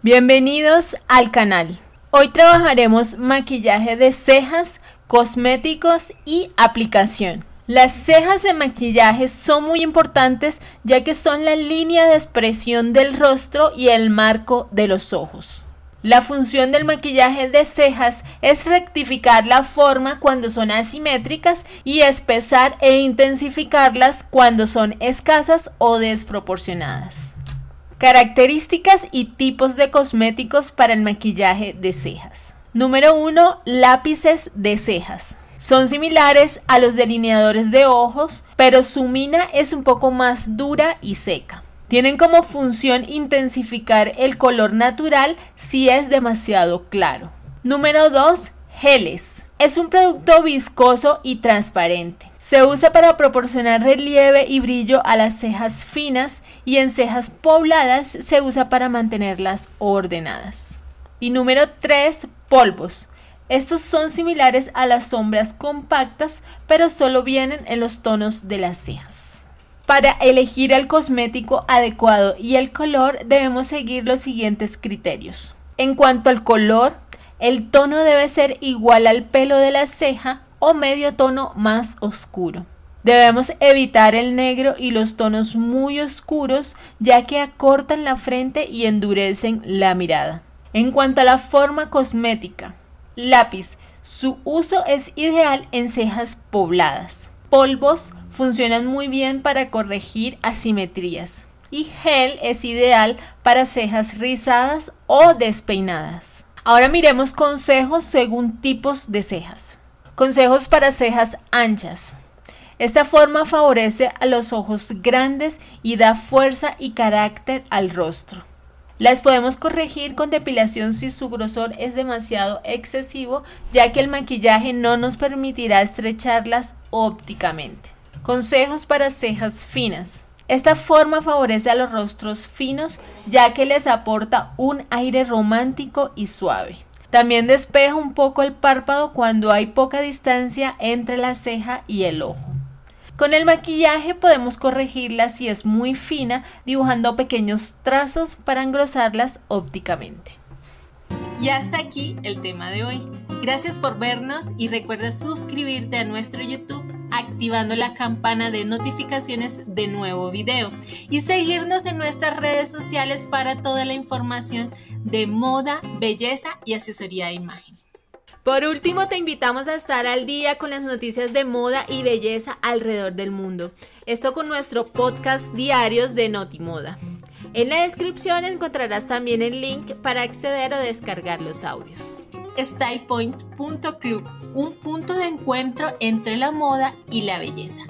Bienvenidos al canal. Hoy trabajaremos maquillaje de cejas, cosméticos y aplicación. Las cejas de maquillaje son muy importantes ya que son la línea de expresión del rostro y el marco de los ojos. La función del maquillaje de cejas es rectificar la forma cuando son asimétricas y espesar e intensificarlas cuando son escasas o desproporcionadas. Características y tipos de cosméticos para el maquillaje de cejas. Número 1. Lápices de cejas. Son similares a los delineadores de ojos, pero su mina es un poco más dura y seca. Tienen como función intensificar el color natural si es demasiado claro. Número 2. Geles. Es un producto viscoso y transparente. Se usa para proporcionar relieve y brillo a las cejas finas y en cejas pobladas se usa para mantenerlas ordenadas. Y número 3. Polvos. Estos son similares a las sombras compactas, pero solo vienen en los tonos de las cejas. Para elegir el cosmético adecuado y el color debemos seguir los siguientes criterios. En cuanto al color, el tono debe ser igual al pelo de la ceja o medio tono más oscuro. Debemos evitar el negro y los tonos muy oscuros ya que acortan la frente y endurecen la mirada. En cuanto a la forma cosmética, Lápiz. Su uso es ideal en cejas pobladas. Polvos funcionan muy bien para corregir asimetrías. Y gel es ideal para cejas rizadas o despeinadas. Ahora miremos consejos según tipos de cejas. Consejos para cejas anchas. Esta forma favorece a los ojos grandes y da fuerza y carácter al rostro. Las podemos corregir con depilación si su grosor es demasiado excesivo, ya que el maquillaje no nos permitirá estrecharlas ópticamente. Consejos para cejas finas. Esta forma favorece a los rostros finos, ya que les aporta un aire romántico y suave. También despeja un poco el párpado cuando hay poca distancia entre la ceja y el ojo. Con el maquillaje podemos corregirla si es muy fina dibujando pequeños trazos para engrosarlas ópticamente. Y hasta aquí el tema de hoy. Gracias por vernos y recuerda suscribirte a nuestro YouTube activando la campana de notificaciones de nuevo video y seguirnos en nuestras redes sociales para toda la información de moda, belleza y asesoría de imagen. Por último, te invitamos a estar al día con las noticias de moda y belleza alrededor del mundo. Esto con nuestro podcast diarios de Notimoda. En la descripción encontrarás también el link para acceder o descargar los audios. StylePoint.club, un punto de encuentro entre la moda y la belleza.